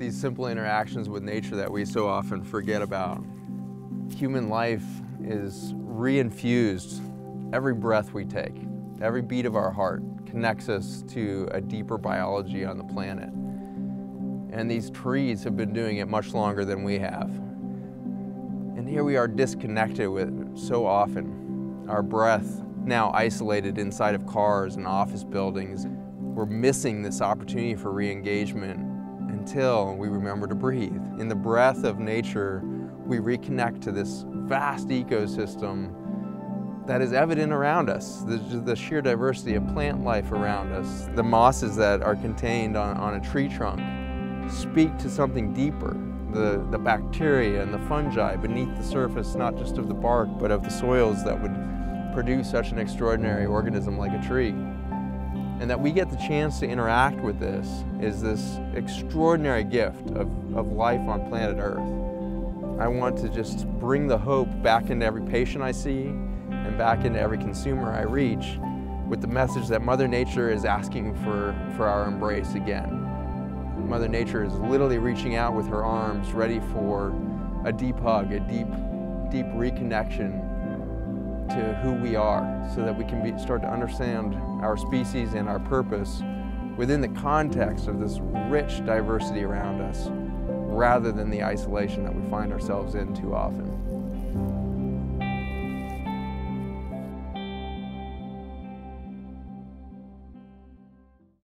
these simple interactions with nature that we so often forget about. Human life is reinfused every breath we take. Every beat of our heart connects us to a deeper biology on the planet. And these trees have been doing it much longer than we have. And here we are disconnected with so often. Our breath now isolated inside of cars and office buildings. We're missing this opportunity for re-engagement until we remember to breathe. In the breath of nature, we reconnect to this vast ecosystem that is evident around us, the, the, sheer diversity of plant life around us, the mosses that are contained on, on a tree trunk speak to something deeper, the, the bacteria and the fungi beneath the surface, not just of the bark, but of the soils that would produce such an extraordinary organism like a tree. And that we get the chance to interact with this is this extraordinary gift of, of life on planet Earth. I want to just bring the hope back into every patient I see and back into every consumer I reach with the message that Mother Nature is asking for, for our embrace again. Mother Nature is literally reaching out with her arms, ready for a deep hug, a deep, deep reconnection to who we are so that we can be, start to understand our species and our purpose within the context of this rich diversity around us rather than the isolation that we find ourselves in too often.